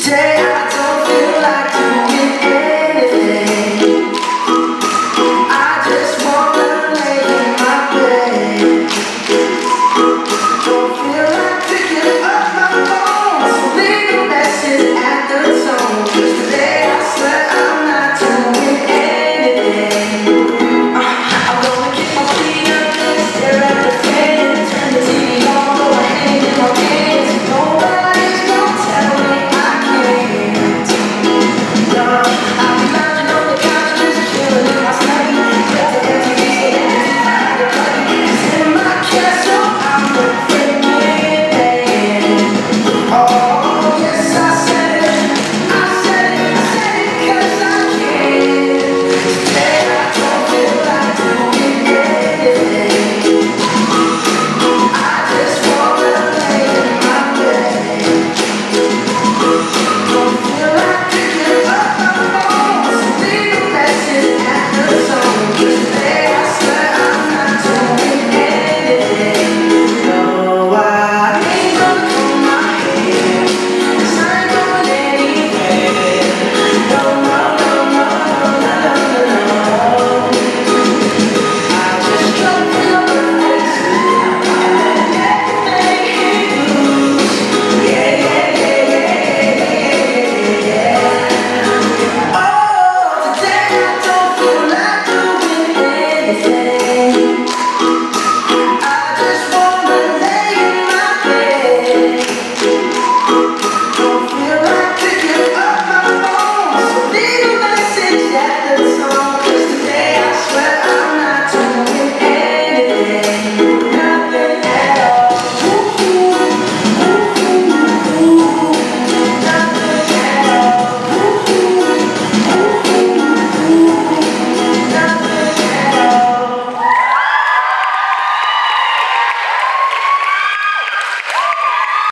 Today I